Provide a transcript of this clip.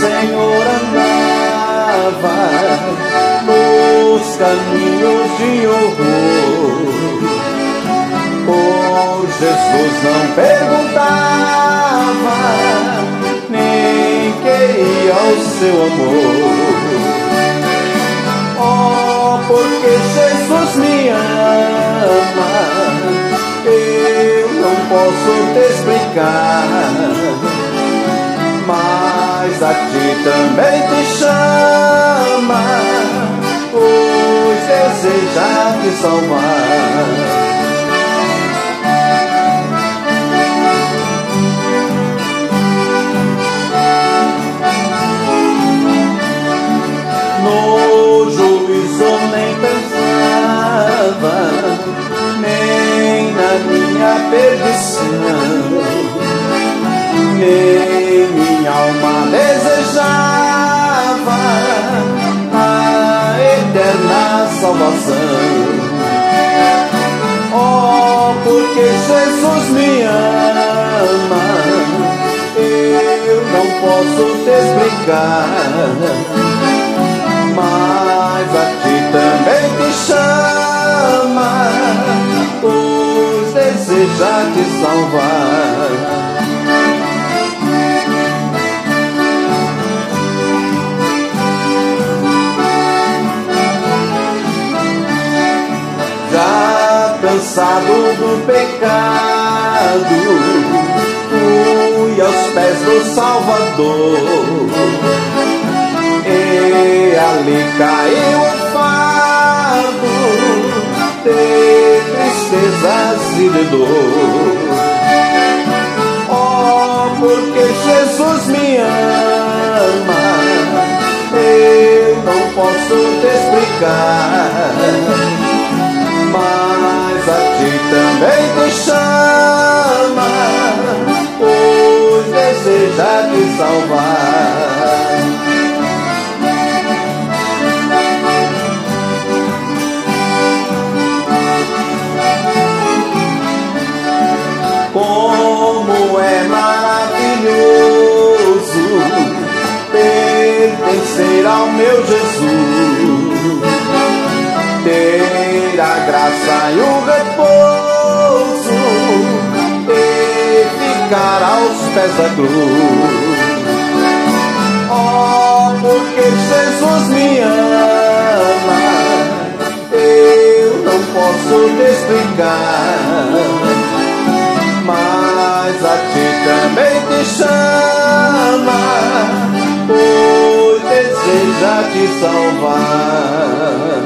Senhor andava nos caminhos de horror. Oh, Jesus não perguntava, nem queria o seu amor. Oh, porque Jesus me ama, eu não posso te explicar mas a ti também te chama, pois deseja te salvar. No juízo nem pensava, nem na minha perdição, nem minha alma Jesus me ama, eu não posso te explicar, mas cansado do pecado, fui aos pés do Salvador. E ali caiu o fardo de tristezas e de dor. Oh, porque Jesus me ama, eu não posso te explicar É maravilhoso pertencer ao meu Jesus ter a graça e o repouso e ficar aos pés da cruz. Oh, porque Jesus me ama, eu não posso te explicar, te chama, pois deseja te salvar.